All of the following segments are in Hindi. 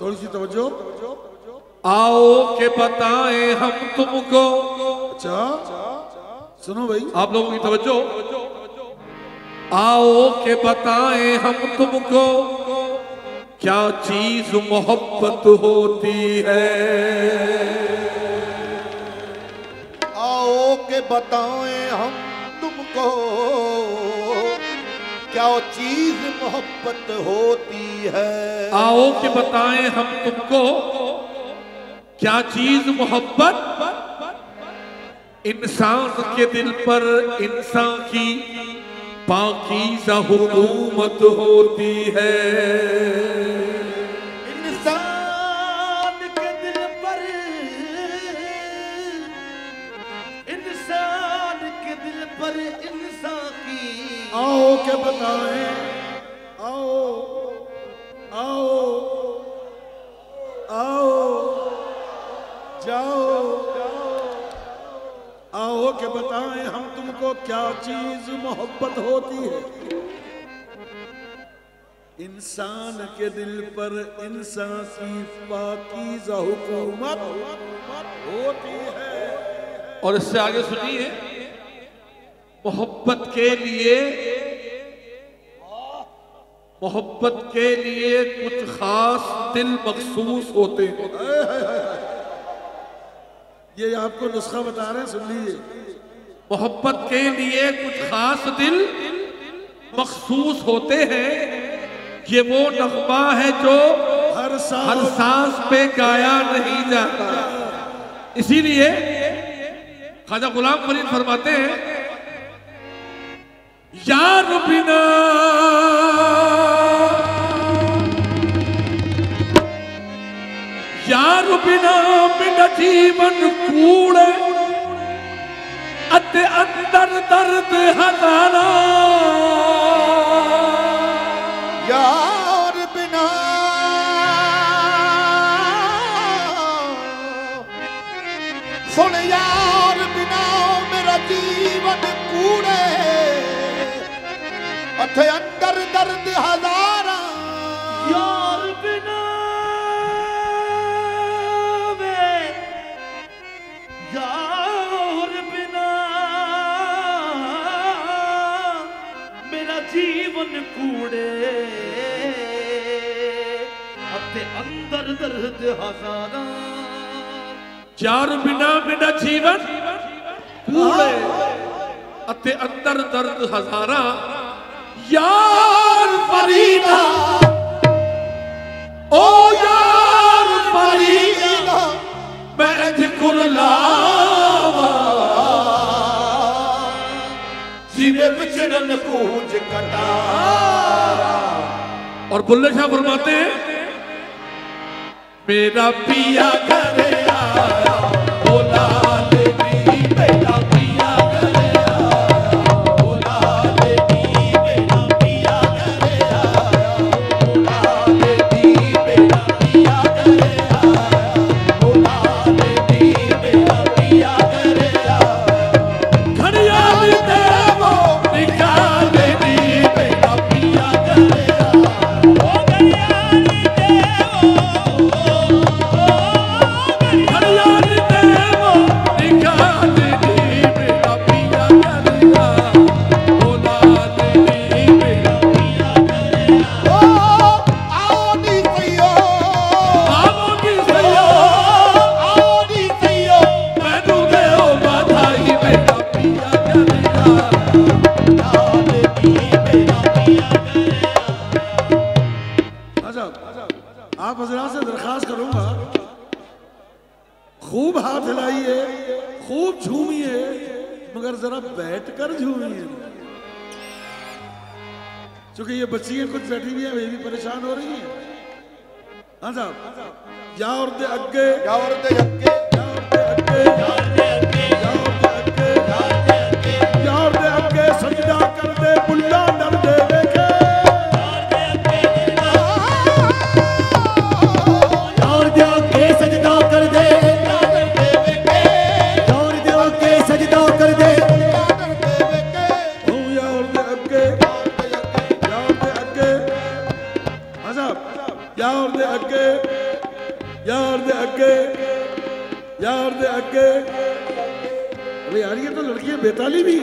थोड़ी सी तवज्जो। आओ के बताएँ हम तुमको। अच्छा सुनो भाई। आप लोगों की तवज्जो। आओ के बताएँ हम तुमको। क्या चीज़ मोहब्बत होती है? आओ के बताएँ हम तुमको। क्या चीज़ मोहब्बत होती है? आओ के बताएँ हम तुमको क्या चीज़ मोहब्बत? इंसान के दिल पर इंसान की पाकीज़ा हुकूमत होती है। इंसान के दिल पर इंसान के दिल पर इंसान की आओ के बताएँ के बताएँ हम तुमको क्या चीज़ मोहब्बत होती है? इंसान के दिल पर इंसान की पाकीज़ा हुकूमत होती है। और इससे आगे सुनिए मोहब्बत के लिए मोहब्बत के लिए कुछ खास दिल मखसूस होते हैं। ये आपको नुस्खा बता रहे हैं सुन लीजिए। मोहब्बत के लिए कुछ खास दिल मखसूस होते हैं। ये वो नगमा है जो हर हर सांस पे गाया नहीं जाता। इसीलिए ख्वाजा गुलाम फरीद फरमाते हैं यार बिना बिना जीवन कूड़े अते अंदर दर्द हजारा यार बिना सुन यार बिना मेरा जीवन कूड़े अथे अंदर दर्द ਜੀਵਨ ਕੂੜੇ ਅਤੇ ਅੰਦਰ ਦਰਦ ਹਜ਼ਾਰਾਂ ਚਾਰ ਬਿਨਾ ਬਿਨਾ ਜੀਵਨ ਕੂੜੇ ਅਤੇ ਅੰਦਰ ਦਰਦ ਹਜ਼ਾਰਾਂ ਯਾਰ ਫਰੀਦਾ ਓ जिन्हें पूज कटारा। और बुल्ले शाह फरमाते हैं मेरा पिया घर बच्चियाँ कुछ बैठी हुई है वे भी परेशान हो रही हैं। हाँ साहब। या और दे अगे या यार और दे अग्गे। या और दे अग्गे। बेताली भी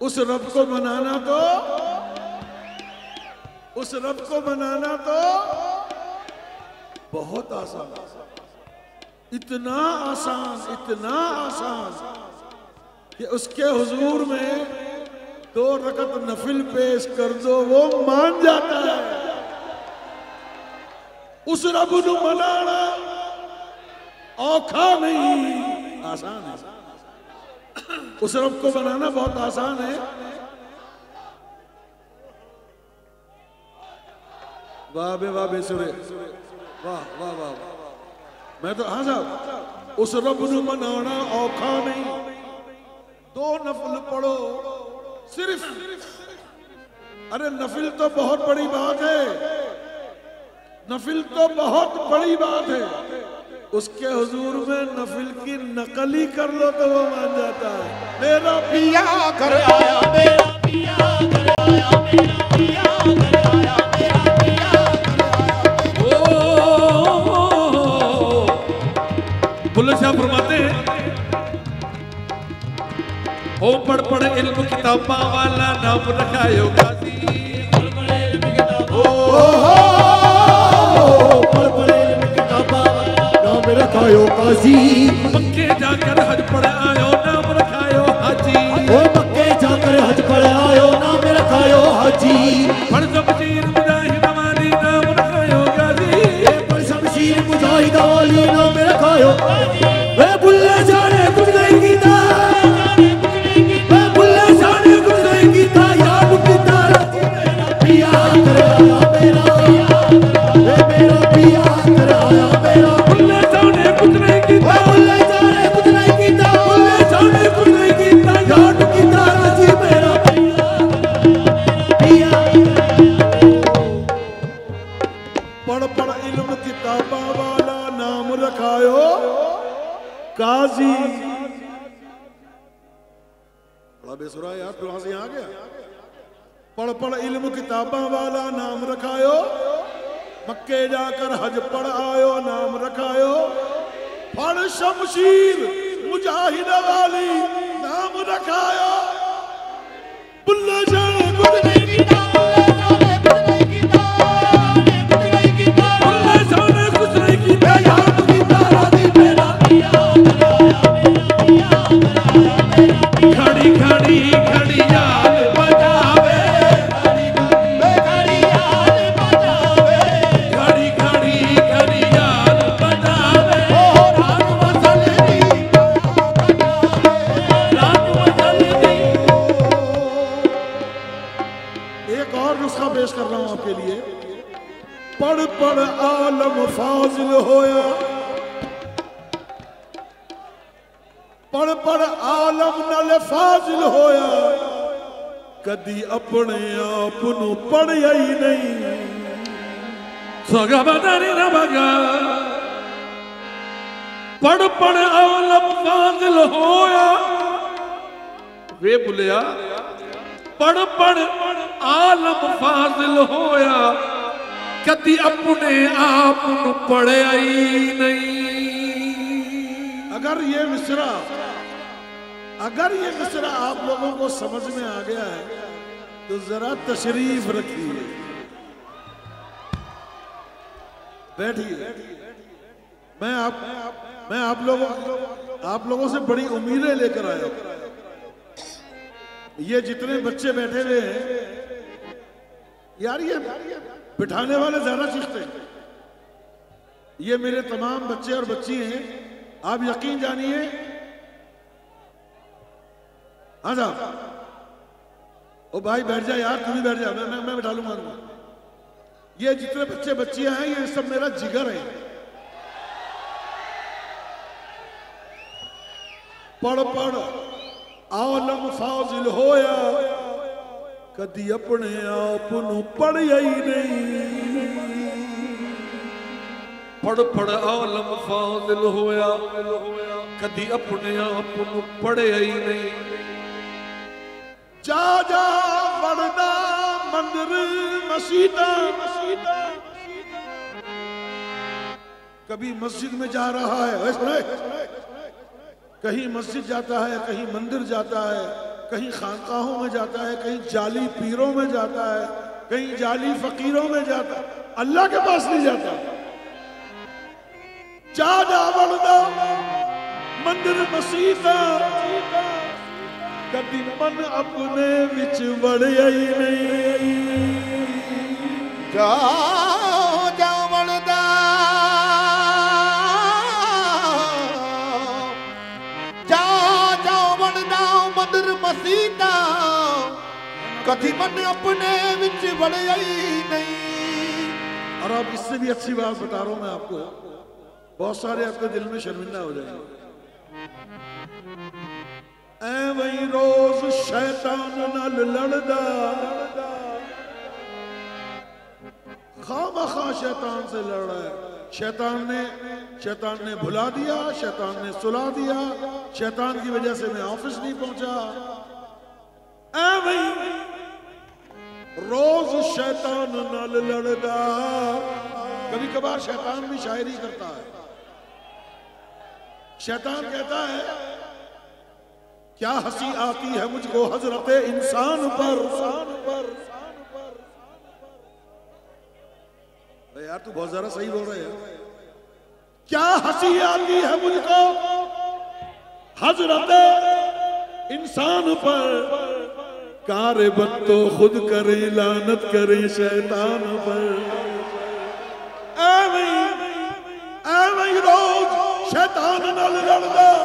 उस रब को बनाना तो। उस रब को बनाना तो। बहुत आसान। इतना आसान इतना आसान कि उसके हुजूर में दो रकत नफिल पेश कर दो, वो मान जाता है। उस रब को मनाना औखा नहीं, आसान है। उस रब को बनाना बहुत आसान है। वाह बे, वाह वाह वाह वाह मैं तो हाँ साहब, उस रब नु मनाना औखा नहीं। दो नफल पढ़ो, सिर्फ़। अरे, नफिल तो बहुत बड़ी बात है। नफिल तो बहुत बड़ी बात है। उसके हुजूर में नफिल की नकल कर लो तो वो मान जाता है। मेरा पिया कर आया, मेरा पिया कर आया, मेरा पिया कर आया बुल्ले शाह फरमाते हैं, ओ पढ़ पढ़ इल्म किताबा वाला नाम रखायो गाजी पढ़ नाम रखायो काजी पक्के जाकर हज पढ़ आयो नाम रखायो हाजी ओ मक्के जाकर हज पढ़ आयो नाम रखायो हाजी पढ़ जबजीर मुजाहिद वाली नाम रखायो गाजी पर शमशीर मुजाहिद वाली नाम रखायो वे बुल्ले किताबा वाला नाम रखायो। काजी। बड़ा बेसुरा यार, फिर वहाँ से यहाँ गया। पढ़ पढ़ इल्म किताबा वाला नाम रखायो। मक्के जाकर हज पढ़ आयो, नाम रखायो। पढ़ शमशीर मुजाहिद वाली नाम रखायो। बुल्ले जाने पढ़ पढ़ आलम फाजिल होया ਫਾਜ਼ਿਲ ਹੋਇਆ। ਕਦੀ ਆਪਣੇ ਆਪ ਨੂੰ ਪੜਿਆ ਹੀ ਨਹੀਂ। ਸਗਾ ਬਦਰੀ ਨਾ ਬਗਾ। ਪੜ ਪੜ ਔਲ ਫਾਜ਼ਿਲ ਹੋਇਆ। ਵੇ ਬੁਲਿਆ ਪੜ ਪੜ ਆਲਮ ਫਾਜ਼ਿਲ ਹੋਇਆ। ਕਦੀ ਆਪਣੇ ਆਪ ਨੂੰ ਪੜਿਆ ਹੀ ਨਹੀਂ। ਅਗਰ ਇਹ ਮਿਸਰਾ अगर ये मिसरा आप लोगों को समझ में आ गया है तो जरा तशरीफ़ रखिए। बैठिए। मैं आप मैं आप लोगों आप लोगों से बड़ी उम्मीदें लेकर आया हूँ। ये जितने बच्चे बैठे हुए हैं, यार ये बिठाने वाले ज़्यादा चीखते हैं। ये मेरे तमाम बच्चे और बच्ची हैं। आप यकीन जानिए हाँ साहब ओ भाई बैठ जा यार तू भी बैठ जा मैं मैं, मैं बैठा लूंगा तुमको। ये जितने बच्चे बच्चियां हैं ये सब मेरा जिगर है पढ़ पढ़ आलम फाजिल होया कदी अपने आप ਨੂੰ ਪੜਿਆ ਹੀ ਨਹੀਂ ਪੜ ਪੜ ਆਲਮ ਫਾਜ਼ਿਲ ਹੋਇਆ ਕਦੀ ਆਪਣੇ ਆਪ ਨੂੰ ਪੜਿਆ ਹੀ ਨਹੀਂ मंदिर मसीदा कभी मस्जिद में जा रहा है कहीं मस्जिद जाता है, कहीं मंदिर जाता है, कहीं खानकाहों में जाता है, कहीं जाली पीरों में जाता है, कहीं जाली फकीरों में जाता है। अल्लाह के पास नहीं जाता। जा जा बढ़ना मंदिर मसीदा कभी मन अपने विच वड़िया ही नहीं जाओ जाओ वड़दा जाओ जाओ वड़दा मदर मसीदा कभी मन अपने विच वड़िया ही नहीं और अब इससे भी अच्छी बात बता रहा हूँ मैं आपको बहुत सारे आपके दिल में शर्मिंदा हो जाएँगे ऐ वही रोज शैतान नाल लड़दा। खामा खा शैतान से लड़ रहा है शैतान ने शैतान ने भुला दिया, शैतान ने सुला दिया। शैतान की वजह से मैं ऑफ़िस नहीं पहुँचा। ऐ वही रोज शैतान नाल लड़दा। कभी कभार शैतान भी शायरी करता है। शैतान कहता है क्या हंसी आती है मुझको हजरत इंसान पर इंसान पर अरे यार तू बहुत ज्यादा सही बोल रहे है क्या हंसी आती है मुझको हजरत इंसान पर कार बत्तो खुद करे लानत करे शैतान पर ਐਵੇਂ ਐਵੇਂ ਹੀ ਰੋਜ਼ ਸ਼ੈਤਾਨ ਨਾਲ ਲੜਦਾ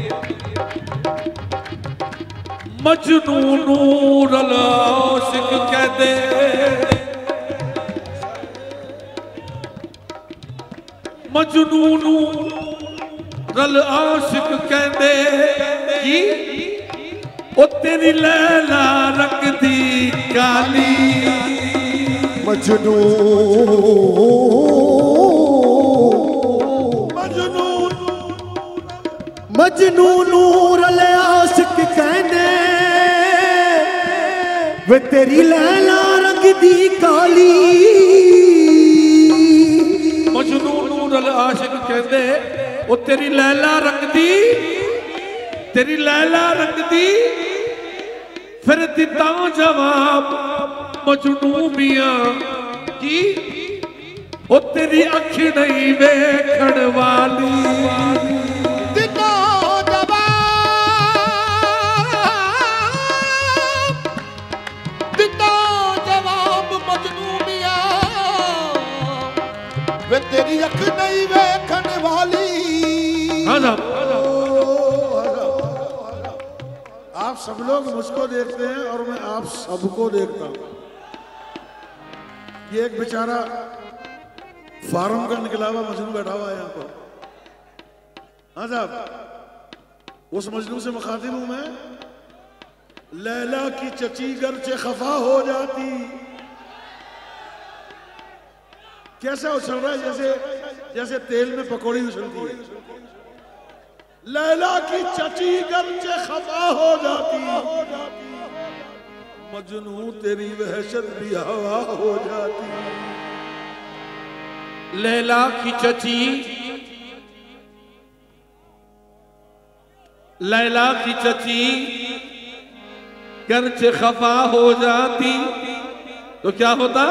ਮਜਨੂ ਨੂੰ ਰਲਾ ਆਸ਼ਿਕ ਕਹਦੇ ਮਜਨੂ ਨੂੰ ਰਲ ਆਸ਼ਿਕ ਕਹਿੰਦੇ ਕੀ? ਉਹ ਤੇਰੀ ਲੈਲਾ ਰੱਖਦੀ ਕਾਲੀ। ਮਜਨੂ ਮਜਨੂ ਮਜਨੂ ਰਲ ਆਸ਼ਿਕ ਕਹਿੰਦੇ ਵੇ ਤੇਰੀ ਲੈਲਾ ਰੰਗ ਦੀ ਕਾਲੀ। ਮਜਨੂੰ ਨੂੰ ਰਲ ਆਸ਼ਿਕ ਕਹਿੰਦੇ, ਉਹ ਤੇਰੀ ਲੈਲਾ ਰੰਗ ਦੀ, ਤੇਰੀ ਲੈਲਾ ਰੰਗ ਦੀ। ਫਿਰ ਦਿੱਤਾ ਜਵਾਬ ਮਜਨੂ ਮੀਆਂ, ਕੀ? ਉਹ ਤੇਰੀ ਅੱਖ ਨਹੀਂ ਵੇਖਣ ਵਾਲੀ। ਅੱਖ ਨਹੀਂ ਵੇਖਣ ਵਾਲੀ ਹਾਂ ਸਾਹਿਬ आप सब लोग मुझको देखते हैं और मैं आप सबको देखता हूं ये एक बेचारा फार्म का निकला हुआ मजनू बैठा हुआ है यहाँ पर हाँ साहब उस मजनू से मुखातिब हूं मैं लैला की चची गर्चे खफा हो जाती कैसा उछल रहा है जैसे जैसे तेल में पकौड़ी उछलती है। लैला की चची गर्चे खफा हो जाती मजनू तेरी वहशत भी हवा हो जाती लैला की चची, लैला की चची गर्च खफा हो जाती। तो क्या होता?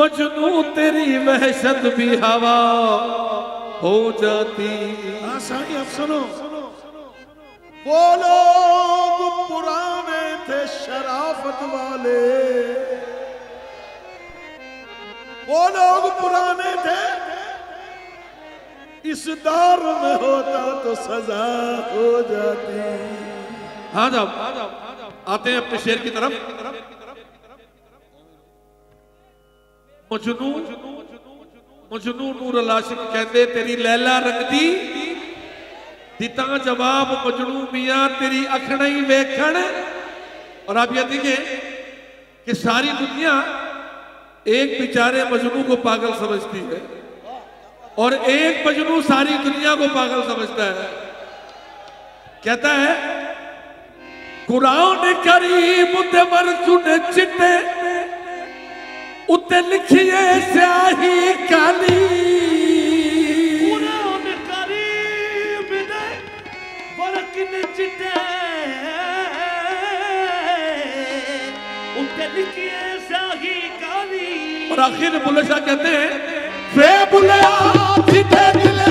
मजनू तेरी वहशत भी हवा हो जाती। हाँ साईं अब सुनो। वो लोग पुराने थे शराफत वाले। वो लोग पुराने थे। इस दौर में होता तो सजा हो जाती। हाँ साहब आते हैं अपने शेर की तरफ़। मजनू मजनू नूर लाशिक कहते तेरी लैला रंगदी दिता जवाब मजनू मियाँ, तेरी अख नहीं वेखण। और आप ये देखिए कि सारी दुनिया एक बेचारे मजनू को पागल समझती है और एक मजनू सारी दुनिया को पागल समझता है। कहता है, कुरान करीम ते मरजुन चिट्टे ਉੱਤੇ ਲਿਖੀਏ ਸਿਆਹੀ ਕਾਲੀ। ਉਹਨਾਂ ਕਰੀਬ ਦੇ ਫ਼ਰਕ ਨੇ ਚਿੱਟੇ। ਉੱਤੇ ਲਿਖੀਏ ਸਿਆਹੀ ਕਾਲੀ। ਪਰ ਆਖਿਰ ਬੁੱਲੇ ਸ਼ਾਹ ਕਹਿੰਦੇ ਫੇ ਬੁੱਲਿਆ ਜਿੱਥੇ ਦਿਲੇ